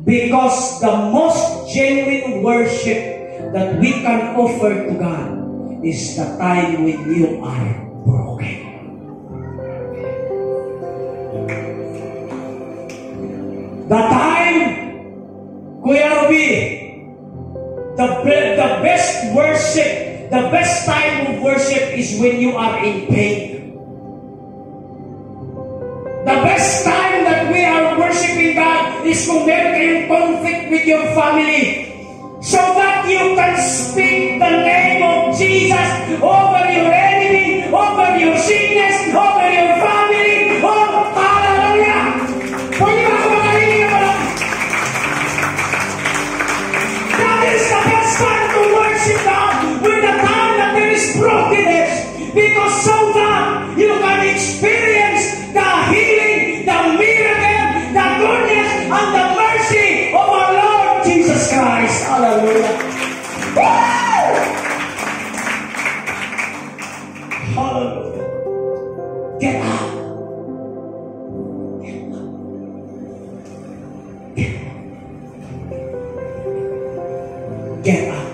Because the most genuine worship that we can offer to God is the time when you are broken. The time, Kuya Ruby, the, the best worship, the best time of worship is when you are in pain. The best time that we are worshiping God is conflict with your family. So that you can speak the name of Jesus over your enemy, over your sickness, over your family. Oh, hallelujah! Pwede ba ako makarinig mo lang? That is the best time to worship God when the time that there is brokenness. Because so that you can experience the healing, the miracle, the goodness, and the Christ. Hallelujah. Woo! Hallelujah. Get up. Get up.